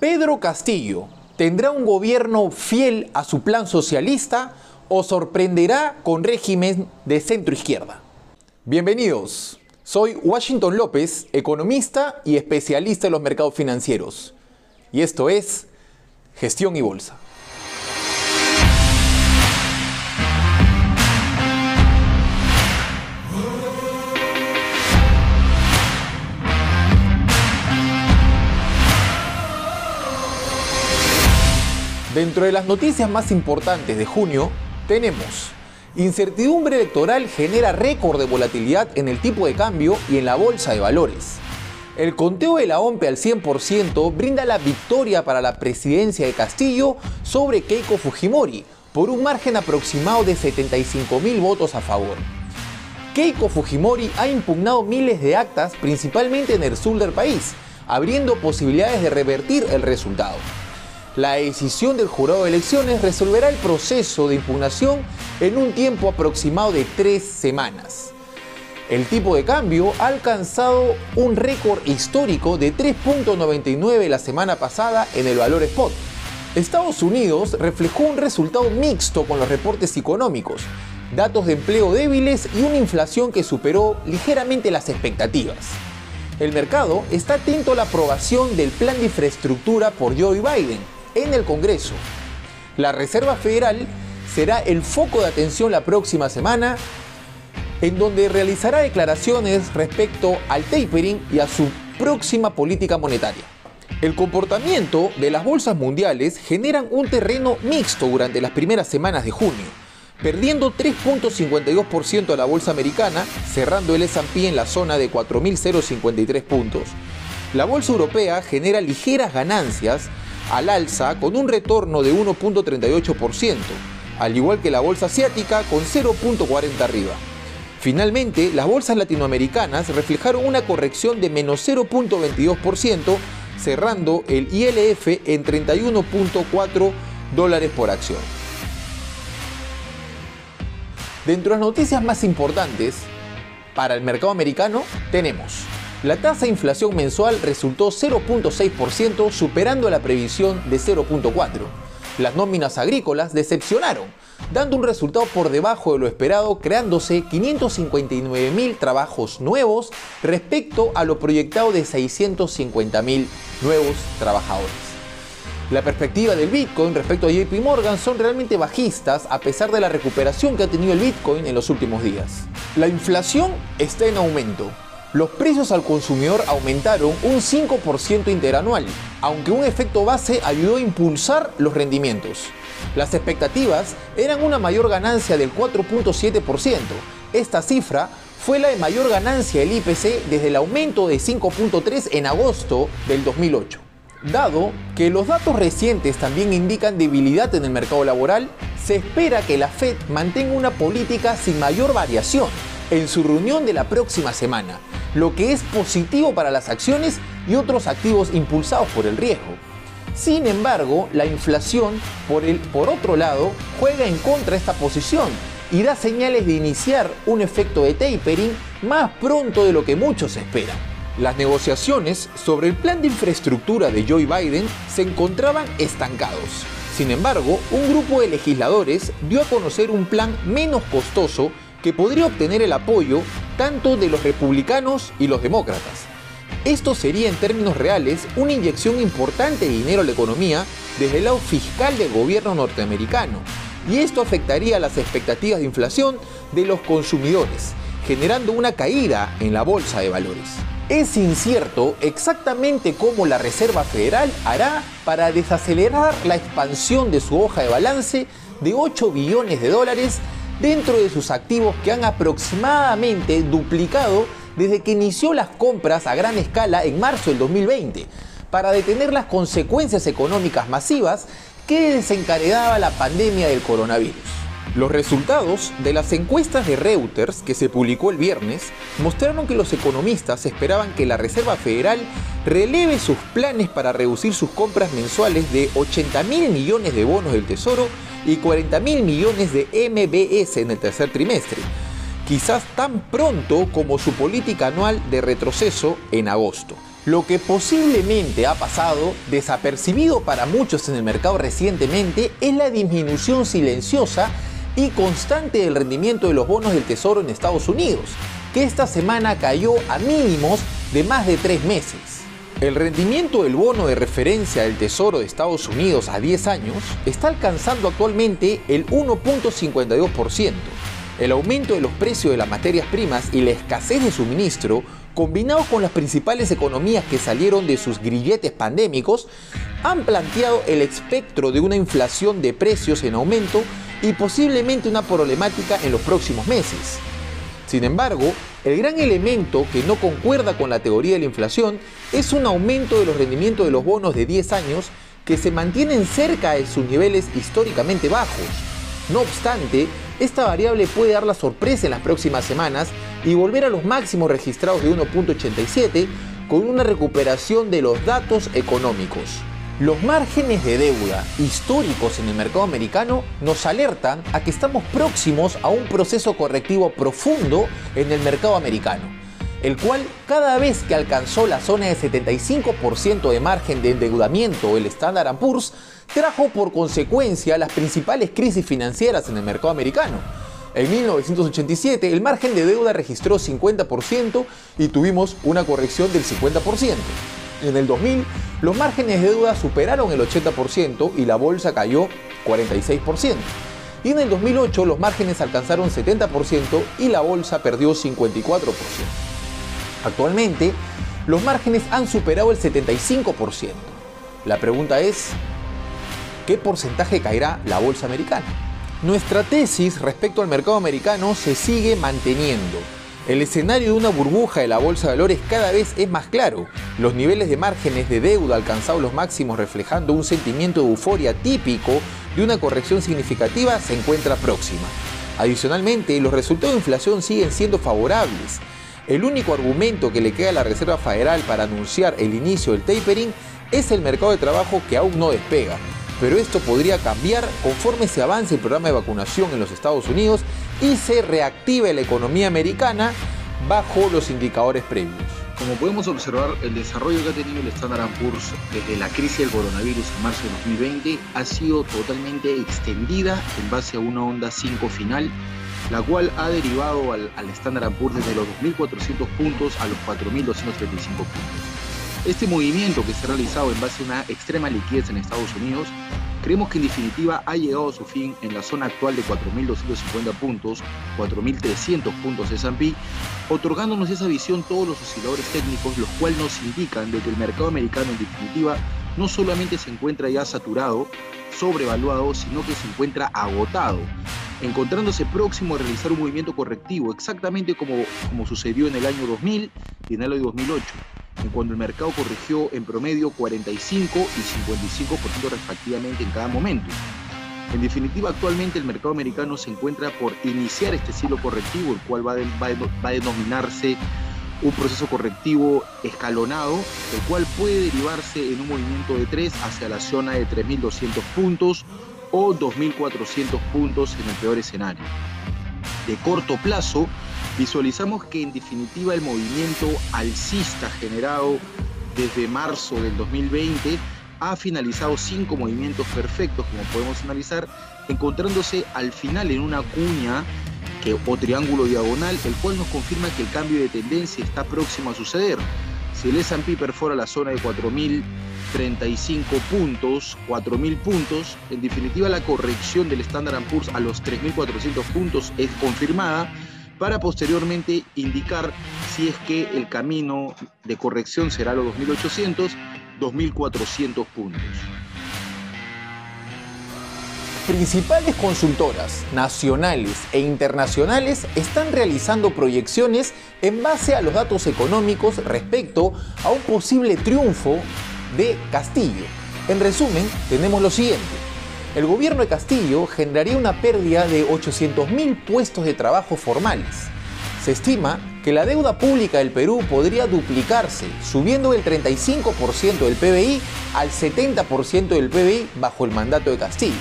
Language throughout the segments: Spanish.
Pedro Castillo tendrá un gobierno fiel a su plan socialista o sorprenderá con régimen de centro izquierda. Bienvenidos. Soy Washington López, economista y especialista en los mercados financieros. Y esto es Gestión y Bolsa. Dentro de las noticias más importantes de junio tenemos Incertidumbre electoral genera récord de volatilidad en el tipo de cambio y en la bolsa de valores. El conteo de la OMPE al 100% brinda la victoria para la presidencia de Castillo sobre Keiko Fujimori por un margen aproximado de 75 mil votos a favor. Keiko Fujimori ha impugnado miles de actas principalmente en el sur del país, abriendo posibilidades de revertir el resultado. La decisión del jurado de elecciones resolverá el proceso de impugnación en un tiempo aproximado de tres semanas. El tipo de cambio ha alcanzado un récord histórico de 3.99 la semana pasada en el valor spot. Estados Unidos reflejó un resultado mixto con los reportes económicos, datos de empleo débiles y una inflación que superó ligeramente las expectativas. El mercado está atento a la aprobación del plan de infraestructura por Joe Biden, en el Congreso. La Reserva Federal será el foco de atención la próxima semana, en donde realizará declaraciones respecto al tapering y a su próxima política monetaria. El comportamiento de las bolsas mundiales generan un terreno mixto durante las primeras semanas de junio, perdiendo 3.52% a la bolsa americana, cerrando el S&P en la zona de 4.053 puntos. La bolsa europea genera ligeras ganancias al alza con un retorno de 1.38%, al igual que la bolsa asiática con 0.40 arriba. Finalmente, las bolsas latinoamericanas reflejaron una corrección de menos 0.22%, cerrando el ILF en 31.4 dólares por acción. Dentro de las noticias más importantes para el mercado americano tenemos la tasa de inflación mensual resultó 0.6%, superando la previsión de 0.4%. Las nóminas agrícolas decepcionaron, dando un resultado por debajo de lo esperado, creándose 559.000 trabajos nuevos respecto a lo proyectado de 650.000 nuevos trabajadores. La perspectiva del Bitcoin respecto a JP Morgan son realmente bajistas a pesar de la recuperación que ha tenido el Bitcoin en los últimos días. La inflación está en aumento, los precios al consumidor aumentaron un 5% interanual, aunque un efecto base ayudó a impulsar los rendimientos. Las expectativas eran una mayor ganancia del 4.7%. Esta cifra fue la de mayor ganancia del IPC desde el aumento de 5.3 en agosto del 2008. Dado que los datos recientes también indican debilidad en el mercado laboral, se espera que la Fed mantenga una política sin mayor variación en su reunión de la próxima semana, lo que es positivo para las acciones y otros activos impulsados por el riesgo. Sin embargo, la inflación, por, el, por otro lado, juega en contra de esta posición y da señales de iniciar un efecto de tapering más pronto de lo que muchos esperan. Las negociaciones sobre el plan de infraestructura de Joe Biden se encontraban estancados. Sin embargo, un grupo de legisladores dio a conocer un plan menos costoso que podría obtener el apoyo tanto de los republicanos y los demócratas. Esto sería en términos reales una inyección importante de dinero a la economía desde el lado fiscal del gobierno norteamericano, y esto afectaría las expectativas de inflación de los consumidores, generando una caída en la bolsa de valores. Es incierto exactamente cómo la Reserva Federal hará para desacelerar la expansión de su hoja de balance de 8 billones de dólares dentro de sus activos que han aproximadamente duplicado desde que inició las compras a gran escala en marzo del 2020, para detener las consecuencias económicas masivas que desencadenaba la pandemia del coronavirus. Los resultados de las encuestas de Reuters que se publicó el viernes mostraron que los economistas esperaban que la Reserva Federal releve sus planes para reducir sus compras mensuales de 80 mil millones de bonos del Tesoro y 40 mil millones de MBS en el tercer trimestre, quizás tan pronto como su política anual de retroceso en agosto. Lo que posiblemente ha pasado, desapercibido para muchos en el mercado recientemente, es la disminución silenciosa y constante del rendimiento de los bonos del Tesoro en Estados Unidos, que esta semana cayó a mínimos de más de tres meses. El rendimiento del bono de referencia del Tesoro de Estados Unidos a 10 años está alcanzando actualmente el 1.52%. El aumento de los precios de las materias primas y la escasez de suministro, combinados con las principales economías que salieron de sus grilletes pandémicos, han planteado el espectro de una inflación de precios en aumento y posiblemente una problemática en los próximos meses. Sin embargo, el gran elemento que no concuerda con la teoría de la inflación es un aumento de los rendimientos de los bonos de 10 años que se mantienen cerca de sus niveles históricamente bajos. No obstante, esta variable puede dar la sorpresa en las próximas semanas y volver a los máximos registrados de 1.87 con una recuperación de los datos económicos. Los márgenes de deuda históricos en el mercado americano nos alertan a que estamos próximos a un proceso correctivo profundo en el mercado americano, el cual cada vez que alcanzó la zona de 75% de margen de endeudamiento, el Standard Poor's, trajo por consecuencia las principales crisis financieras en el mercado americano. En 1987 el margen de deuda registró 50% y tuvimos una corrección del 50%. En el 2000, los márgenes de deuda superaron el 80% y la bolsa cayó 46%. Y en el 2008 los márgenes alcanzaron 70% y la bolsa perdió 54%. Actualmente, los márgenes han superado el 75%. La pregunta es, ¿qué porcentaje caerá la bolsa americana? Nuestra tesis respecto al mercado americano se sigue manteniendo. El escenario de una burbuja de la bolsa de valores cada vez es más claro. Los niveles de márgenes de deuda alcanzados los máximos reflejando un sentimiento de euforia típico de una corrección significativa se encuentra próxima. Adicionalmente, los resultados de inflación siguen siendo favorables. El único argumento que le queda a la Reserva Federal para anunciar el inicio del tapering es el mercado de trabajo que aún no despega. Pero esto podría cambiar conforme se avance el programa de vacunación en los Estados Unidos y se reactive la economía americana bajo los indicadores previos. Como podemos observar, el desarrollo que ha tenido el Standard Poor's desde la crisis del coronavirus en marzo de 2020 ha sido totalmente extendida en base a una onda 5 final, la cual ha derivado al, al Standard Poor's desde los 2.400 puntos a los 4.235 puntos. Este movimiento que se ha realizado en base a una extrema liquidez en Estados Unidos Creemos que en definitiva ha llegado a su fin en la zona actual de 4.250 puntos, 4.300 puntos S&P, otorgándonos esa visión todos los osciladores técnicos, los cuales nos indican de que el mercado americano en definitiva no solamente se encuentra ya saturado, sobrevaluado, sino que se encuentra agotado, encontrándose próximo a realizar un movimiento correctivo, exactamente como, como sucedió en el año 2000 y en el año 2008 cuando el mercado corrigió en promedio 45 y 55% respectivamente en cada momento. En definitiva, actualmente el mercado americano se encuentra por iniciar este ciclo correctivo, el cual va, a denominarse un proceso correctivo escalonado, el cual puede derivarse en un movimiento de 3 hacia la zona de 3.200 puntos o 2.400 puntos en el peor escenario. De corto plazo, Visualizamos que en definitiva el movimiento alcista generado desde marzo del 2020 ha finalizado cinco movimientos perfectos, como podemos analizar, encontrándose al final en una cuña o triángulo diagonal, el cual nos confirma que el cambio de tendencia está próximo a suceder. Si el S&P perfora la zona de 4.035 puntos, 4.000 puntos, en definitiva la corrección del Standard Poor's a los 3.400 puntos es confirmada para posteriormente indicar si es que el camino de corrección será los 2.800, 2.400 puntos. Principales consultoras nacionales e internacionales están realizando proyecciones en base a los datos económicos respecto a un posible triunfo de Castillo. En resumen, tenemos lo siguiente el gobierno de Castillo generaría una pérdida de 800.000 puestos de trabajo formales. Se estima que la deuda pública del Perú podría duplicarse, subiendo del 35% del PBI al 70% del PBI bajo el mandato de Castillo.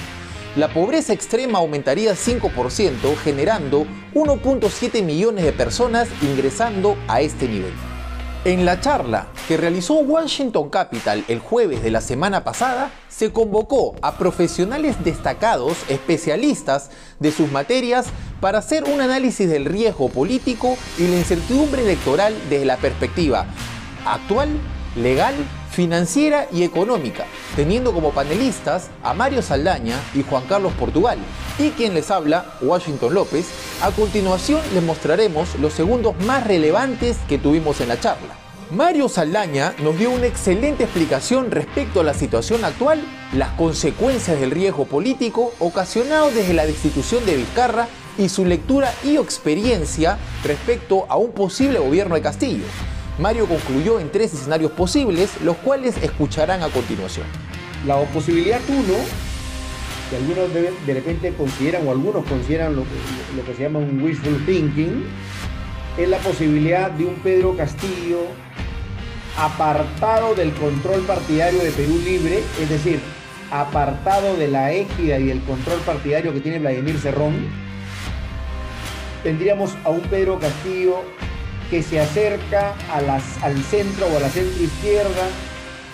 La pobreza extrema aumentaría 5%, generando 1.7 millones de personas ingresando a este nivel. En la charla que realizó Washington Capital el jueves de la semana pasada, se convocó a profesionales destacados, especialistas de sus materias, para hacer un análisis del riesgo político y la incertidumbre electoral desde la perspectiva actual, legal, financiera y económica, teniendo como panelistas a Mario Saldaña y Juan Carlos Portugal. Y quien les habla, Washington López. A continuación les mostraremos los segundos más relevantes que tuvimos en la charla. Mario Saldaña nos dio una excelente explicación respecto a la situación actual, las consecuencias del riesgo político ocasionado desde la destitución de Vizcarra y su lectura y experiencia respecto a un posible gobierno de Castillo. Mario concluyó en tres escenarios posibles, los cuales escucharán a continuación. La posibilidad 1, que algunos de repente consideran o algunos consideran lo que, se llama un wishful thinking, es la posibilidad de un Pedro Castillo apartado del control partidario de Perú Libre, es decir, apartado de la égida y el control partidario que tiene Vladimir Cerrón, tendríamos a un Pedro Castillo que se acerca al centro o a la centro izquierda,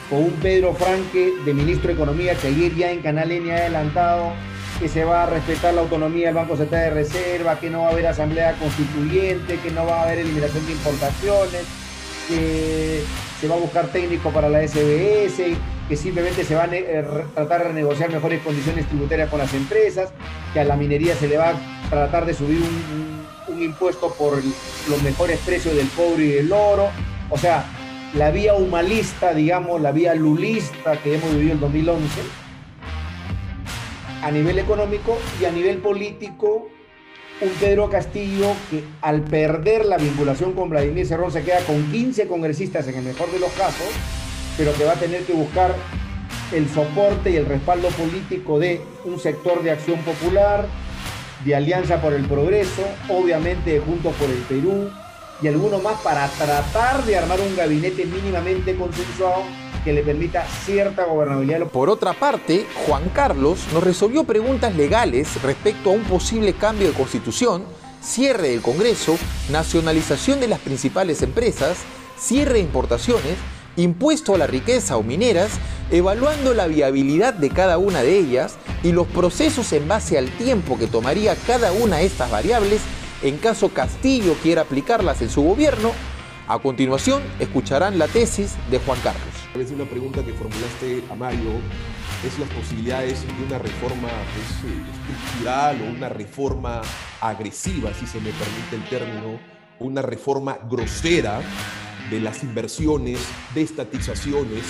con un Pedro Franque de ministro de Economía que ayer ya en Canal N ha adelantado que se va a respetar la autonomía del Banco Central de Reserva, que no va a haber asamblea constituyente, que no va a haber eliminación de importaciones, que se va a buscar técnico para la SBS, que simplemente se va a eh, tratar de renegociar mejores condiciones tributarias con las empresas, que a la minería se le va a tratar de subir un, impuesto por los mejores precios del cobre y del oro. O sea, la vía humanista, digamos, la vía lulista que hemos vivido en 2011, a nivel económico y a nivel político, un Pedro Castillo que al perder la vinculación con Vladimir Cerrón se queda con 15 congresistas en el mejor de los casos, pero que va a tener que buscar el soporte y el respaldo político de un sector de acción popular, de Alianza por el Progreso, obviamente de Juntos por el Perú y alguno más para tratar de armar un gabinete mínimamente consensuado que le permita cierta gobernabilidad. Por otra parte, Juan Carlos nos resolvió preguntas legales respecto a un posible cambio de constitución, cierre del Congreso, nacionalización de las principales empresas, cierre de importaciones, impuesto a la riqueza o mineras, evaluando la viabilidad de cada una de ellas y los procesos en base al tiempo que tomaría cada una de estas variables en caso Castillo quiera aplicarlas en su gobierno. A continuación, escucharán la tesis de Juan Carlos. Veces una pregunta que formulaste a Mario es las posibilidades de una reforma pues, eh, estructural o una reforma agresiva, si se me permite el término, una reforma grosera de las inversiones, de estatizaciones,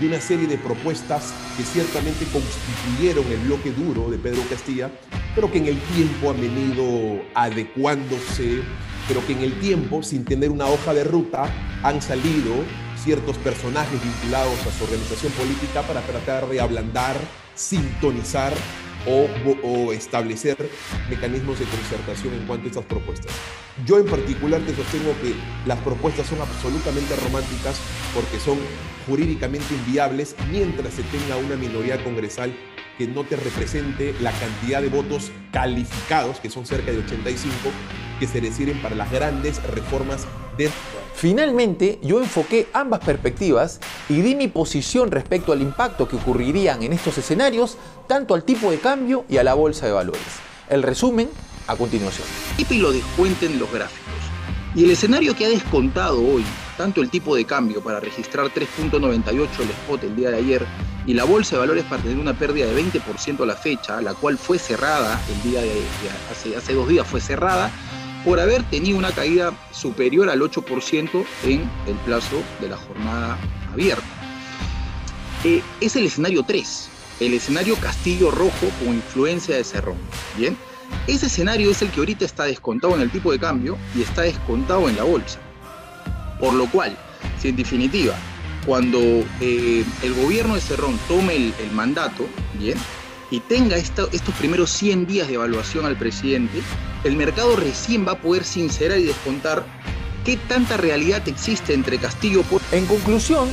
de una serie de propuestas que ciertamente constituyeron el bloque duro de Pedro Castilla, pero que en el tiempo han venido adecuándose, pero que en el tiempo, sin tener una hoja de ruta, han salido ciertos personajes vinculados a su organización política para tratar de ablandar, sintonizar o, establecer mecanismos de concertación en cuanto a estas propuestas. Yo en particular te sostengo que las propuestas son absolutamente románticas porque son jurídicamente inviables mientras se tenga una minoría congresal que no te represente la cantidad de votos calificados, que son cerca de 85, que se requieren para las grandes reformas de Finalmente, yo enfoqué ambas perspectivas y di mi posición respecto al impacto que ocurrirían en estos escenarios, tanto al tipo de cambio y a la bolsa de valores. El resumen a continuación. Y lo descuenten los gráficos. Y el escenario que ha descontado hoy, tanto el tipo de cambio para registrar 3.98 el spot el día de ayer y la bolsa de valores para tener una pérdida de 20% a la fecha, la cual fue cerrada el día de, hace, hace dos días fue cerrada, por haber tenido una caída superior al 8% en el plazo de la jornada abierta. Eh, es el escenario 3, el escenario Castillo Rojo con influencia de Cerrón. Bien, ese escenario es el que ahorita está descontado en el tipo de cambio y está descontado en la bolsa. Por lo cual, si en definitiva, cuando eh, el gobierno de Cerrón tome el, mandato, bien, y tenga estos primeros 100 días de evaluación al presidente, el mercado recién va a poder sincerar y descontar qué tanta realidad existe entre Castillo por... En conclusión,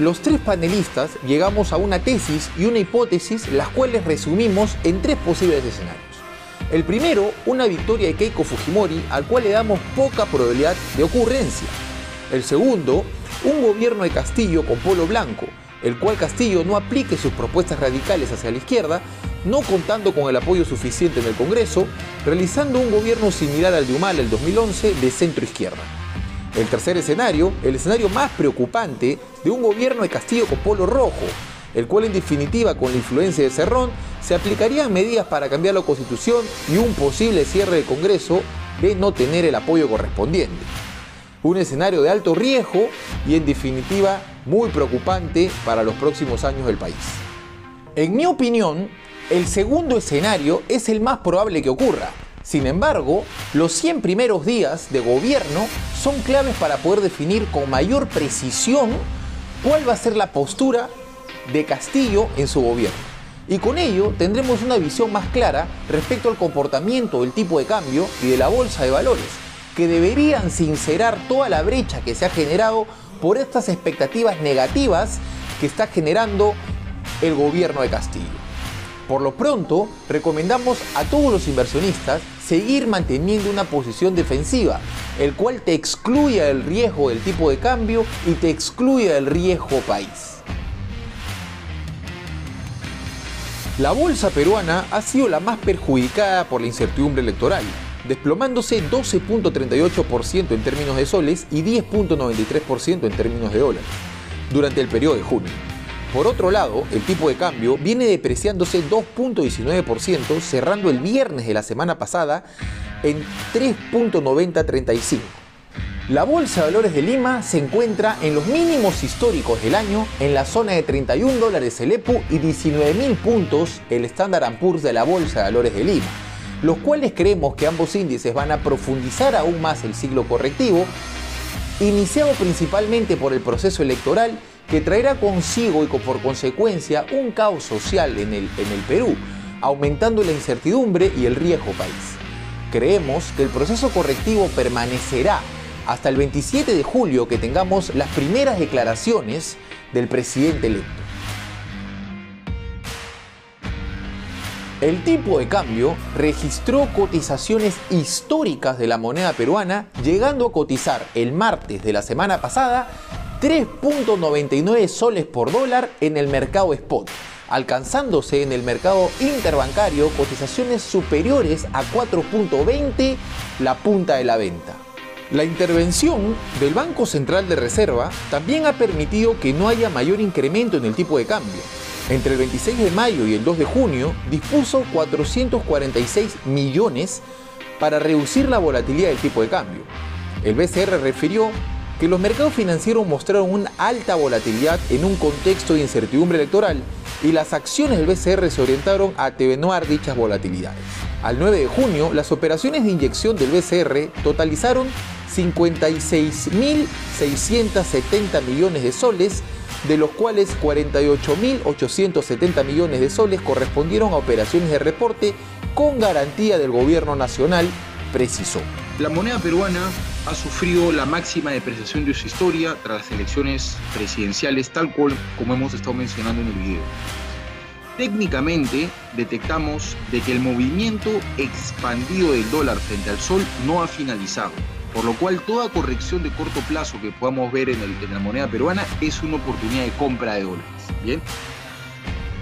los tres panelistas llegamos a una tesis y una hipótesis, las cuales resumimos en tres posibles escenarios. El primero, una victoria de Keiko Fujimori, al cual le damos poca probabilidad de ocurrencia. El segundo, un gobierno de Castillo con polo blanco, el cual Castillo no aplique sus propuestas radicales hacia la izquierda, no contando con el apoyo suficiente en el Congreso, realizando un gobierno similar al de Humala el 2011 de centro izquierda. El tercer escenario, el escenario más preocupante de un gobierno de Castillo con polo rojo, el cual en definitiva con la influencia de Cerrón se aplicarían medidas para cambiar la constitución y un posible cierre del Congreso de no tener el apoyo correspondiente. Un escenario de alto riesgo y en definitiva muy preocupante para los próximos años del país. En mi opinión, el segundo escenario es el más probable que ocurra. Sin embargo, los 100 primeros días de gobierno son claves para poder definir con mayor precisión cuál va a ser la postura de Castillo en su gobierno. Y con ello tendremos una visión más clara respecto al comportamiento del tipo de cambio y de la bolsa de valores, que deberían sincerar toda la brecha que se ha generado por estas expectativas negativas que está generando el gobierno de Castillo. Por lo pronto, recomendamos a todos los inversionistas seguir manteniendo una posición defensiva, el cual te excluya el riesgo del tipo de cambio y te excluya el riesgo país. La bolsa peruana ha sido la más perjudicada por la incertidumbre electoral, desplomándose 12.38% en términos de soles y 10.93% en términos de dólares durante el periodo de junio. Por otro lado, el tipo de cambio viene depreciándose 2.19%, cerrando el viernes de la semana pasada en 3.9035. La Bolsa de Valores de Lima se encuentra en los mínimos históricos del año en la zona de 31 dólares el EPU y 19.000 puntos el Standard Poor's de la Bolsa de Valores de Lima, los cuales creemos que ambos índices van a profundizar aún más el ciclo correctivo, iniciado principalmente por el proceso electoral que traerá consigo y por consecuencia un caos social en el, en el Perú, aumentando la incertidumbre y el riesgo país. Creemos que el proceso correctivo permanecerá hasta el 27 de julio que tengamos las primeras declaraciones del presidente electo. El tipo de cambio registró cotizaciones históricas de la moneda peruana, llegando a cotizar el martes de la semana pasada 3.99 soles por dólar en el mercado spot, alcanzándose en el mercado interbancario cotizaciones superiores a 4.20 la punta de la venta. La intervención del Banco Central de Reserva también ha permitido que no haya mayor incremento en el tipo de cambio. Entre el 26 de mayo y el 2 de junio dispuso 446 millones para reducir la volatilidad del tipo de cambio. El BCR refirió que los mercados financieros mostraron una alta volatilidad en un contexto de incertidumbre electoral y las acciones del BCR se orientaron a atenuar dichas volatilidades. Al 9 de junio, las operaciones de inyección del BCR totalizaron 56.670 millones de soles, de los cuales 48.870 millones de soles correspondieron a operaciones de reporte con garantía del gobierno nacional, precisó. La moneda peruana ha sufrido la máxima depreciación de su historia tras las elecciones presidenciales, tal cual como hemos estado mencionando en el video. Técnicamente detectamos de que el movimiento expandido del dólar frente al sol no ha finalizado por lo cual toda corrección de corto plazo que podamos ver en, la moneda peruana es una oportunidad de compra de dólares. Bien.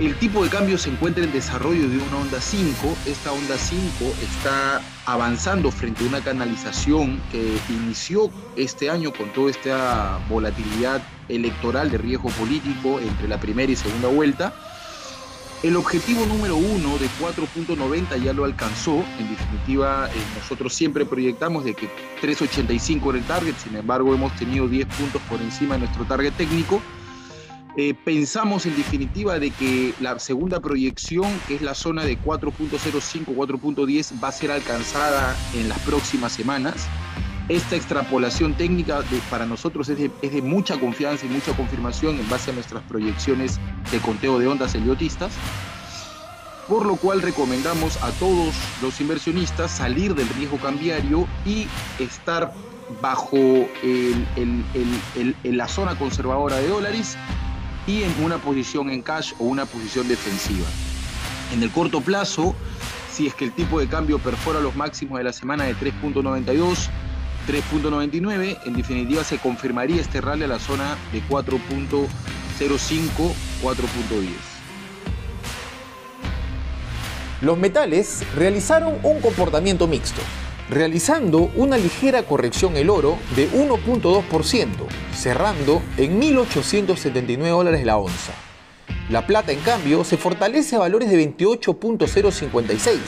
El tipo de cambio se encuentra en desarrollo de una onda 5. Esta onda 5 está avanzando frente a una canalización que inició este año con toda esta volatilidad electoral de riesgo político entre la primera y segunda vuelta el objetivo número uno de 4.90 ya lo alcanzó. En definitiva, eh, nosotros siempre proyectamos de que 3.85 era el target, sin embargo hemos tenido 10 puntos por encima de nuestro target técnico. Eh, pensamos en definitiva de que la segunda proyección, que es la zona de 4.05, 4.10, va a ser alcanzada en las próximas semanas. Esta extrapolación técnica para nosotros es de, mucha confianza y mucha confirmación en base a nuestras proyecciones de conteo de ondas heliotistas, por lo cual recomendamos a todos los inversionistas salir del riesgo cambiario y estar bajo la zona conservadora de dólares y en una posición en cash o una posición defensiva. En el corto plazo, si es que el tipo de cambio perfora los máximos de la semana de 3.92, 3.99. En definitiva, se confirmaría este rally a la zona de 4.05, 4.10. Los metales realizaron un comportamiento mixto, realizando una ligera corrección el oro de 1.2%, cerrando en 1.879 dólares la onza. La plata, en cambio, se fortalece a valores de 28.056,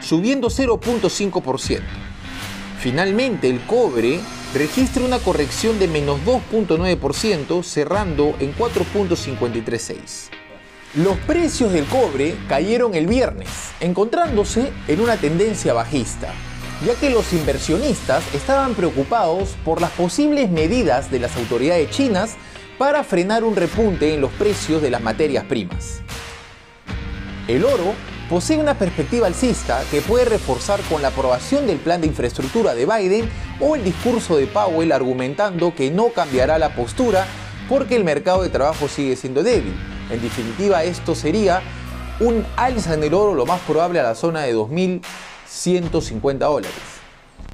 subiendo 0.5%. Finalmente, el cobre registra una corrección de menos 2.9%, cerrando en 4.536. Los precios del cobre cayeron el viernes, encontrándose en una tendencia bajista, ya que los inversionistas estaban preocupados por las posibles medidas de las autoridades chinas para frenar un repunte en los precios de las materias primas. El oro posee una perspectiva alcista que puede reforzar con la aprobación del plan de infraestructura de Biden o el discurso de Powell argumentando que no cambiará la postura porque el mercado de trabajo sigue siendo débil. En definitiva, esto sería un alza en el oro lo más probable a la zona de 2.150 dólares.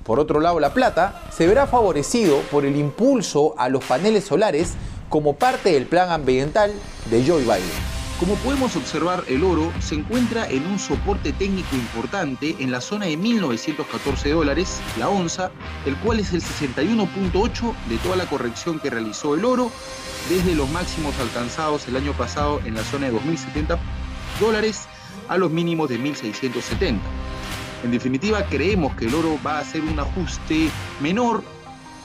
Por otro lado, la plata se verá favorecido por el impulso a los paneles solares como parte del plan ambiental de Joe Biden. Como podemos observar, el oro se encuentra en un soporte técnico importante en la zona de 1914 dólares la onza, el cual es el 61.8 de toda la corrección que realizó el oro desde los máximos alcanzados el año pasado en la zona de 2070 dólares a los mínimos de 1670. En definitiva, creemos que el oro va a hacer un ajuste menor,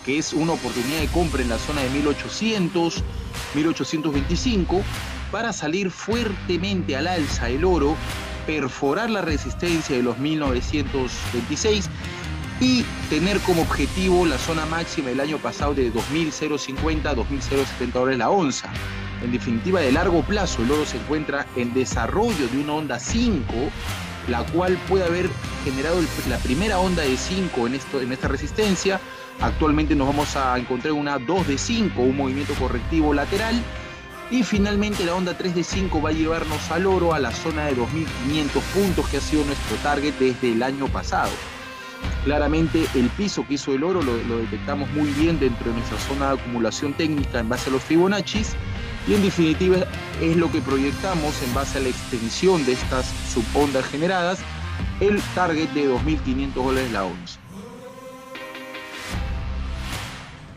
que es una oportunidad de compra en la zona de 1800, 1825 para salir fuertemente al alza el oro, perforar la resistencia de los 1926 y tener como objetivo la zona máxima del año pasado de 2.050 2.070 dólares la onza. En definitiva, de largo plazo, el oro se encuentra en desarrollo de una onda 5, la cual puede haber generado la primera onda de 5 en, esta resistencia. Actualmente nos vamos a encontrar una 2 de 5, un movimiento correctivo lateral y finalmente la onda 3 de 5 va a llevarnos al oro a la zona de 2.500 puntos que ha sido nuestro target desde el año pasado. Claramente el piso que hizo el oro lo, detectamos muy bien dentro de nuestra zona de acumulación técnica en base a los Fibonaccis y en definitiva es lo que proyectamos en base a la extensión de estas subondas generadas, el target de 2.500 dólares la onza.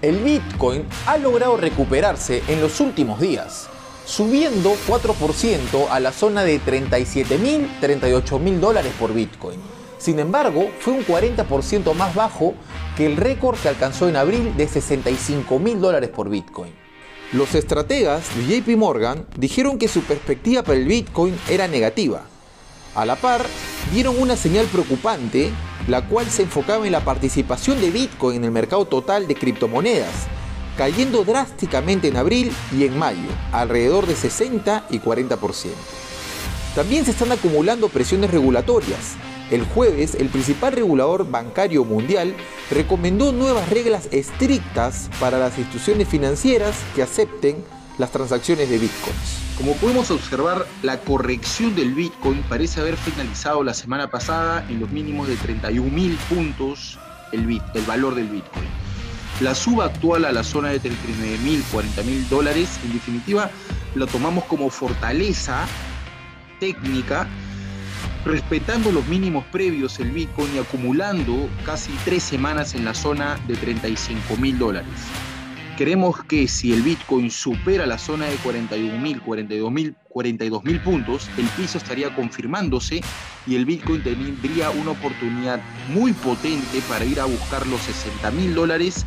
el Bitcoin ha logrado recuperarse en los últimos días, subiendo 4% a la zona de 37 mil, 38 mil dólares por Bitcoin. Sin embargo, fue un 40% más bajo que el récord que alcanzó en abril de 65 mil dólares por Bitcoin. Los estrategas de JP Morgan dijeron que su perspectiva para el Bitcoin era negativa. A la par, dieron una señal preocupante la cual se enfocaba en la participación de Bitcoin en el mercado total de criptomonedas, cayendo drásticamente en abril y en mayo, alrededor de 60 y 40%. También se están acumulando presiones regulatorias. El jueves, el principal regulador bancario mundial recomendó nuevas reglas estrictas para las instituciones financieras que acepten las transacciones de bitcoins. Como podemos observar, la corrección del Bitcoin parece haber finalizado la semana pasada en los mínimos de 31.000 puntos el, bit, el valor del Bitcoin. La suba actual a la zona de 39.000, 40.000 dólares, en definitiva, lo tomamos como fortaleza técnica, respetando los mínimos previos el Bitcoin y acumulando casi tres semanas en la zona de 35.000 dólares. Creemos que si el Bitcoin supera la zona de 41.000, 42.000 42 puntos, el piso estaría confirmándose y el Bitcoin tendría una oportunidad muy potente para ir a buscar los 60.000 dólares,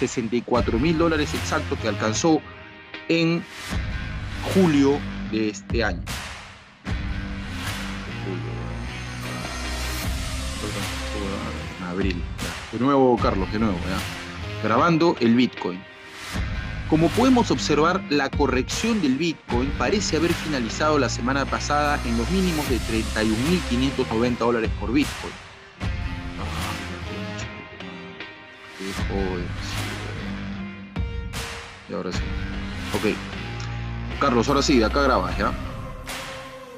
64.000 dólares exactos que alcanzó en julio de este año. De nuevo, Carlos, de nuevo. Grabando el Bitcoin. Como podemos observar, la corrección del Bitcoin parece haber finalizado la semana pasada en los mínimos de 31.590 dólares por Bitcoin. Y ahora sí. Ok. Carlos, ahora sí, de acá grabas, ¿ya?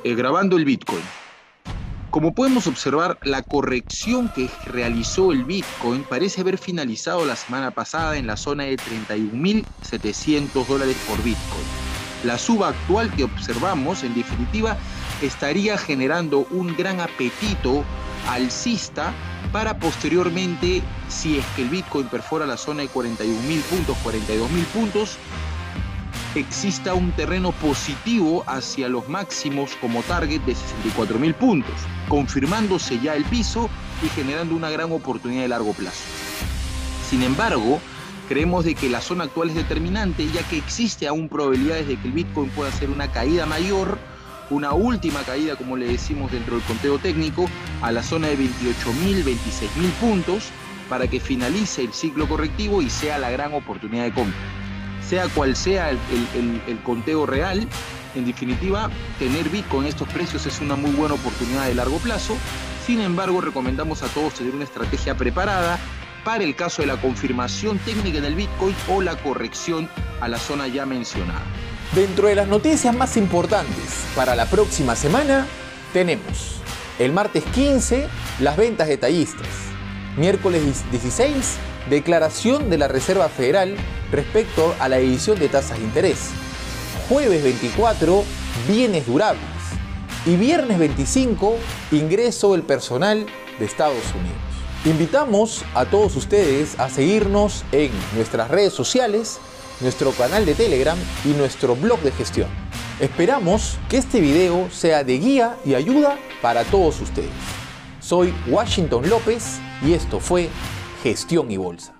Eh, grabando el Bitcoin. Como podemos observar, la corrección que realizó el Bitcoin parece haber finalizado la semana pasada en la zona de 31.700 dólares por Bitcoin. La suba actual que observamos, en definitiva, estaría generando un gran apetito alcista para posteriormente, si es que el Bitcoin perfora la zona de 41.000 puntos, 42.000 puntos, exista un terreno positivo hacia los máximos como target de 64.000 puntos, confirmándose ya el piso y generando una gran oportunidad de largo plazo. Sin embargo, creemos de que la zona actual es determinante ya que existe aún probabilidades de que el Bitcoin pueda hacer una caída mayor una última caída, como le decimos dentro del conteo técnico, a la zona de 28.000, 26.000 puntos para que finalice el ciclo correctivo y sea la gran oportunidad de compra. Sea cual sea el, conteo real, en definitiva, tener Bitcoin estos precios es una muy buena oportunidad de largo plazo. Sin embargo, recomendamos a todos tener una estrategia preparada para el caso de la confirmación técnica en el Bitcoin o la corrección a la zona ya mencionada. Dentro de las noticias más importantes para la próxima semana tenemos el martes 15 las ventas detallistas, miércoles 16 declaración de la Reserva Federal respecto a la edición de tasas de interés, jueves 24 bienes durables y viernes 25 ingreso del personal de Estados Unidos. Invitamos a todos ustedes a seguirnos en nuestras redes sociales nuestro canal de Telegram y nuestro blog de gestión. Esperamos que este video sea de guía y ayuda para todos ustedes. Soy Washington López y esto fue Gestión y Bolsa.